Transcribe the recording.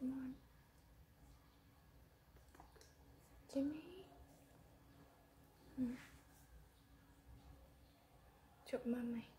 ngoan Jimmy Hmm. chụp mâm này.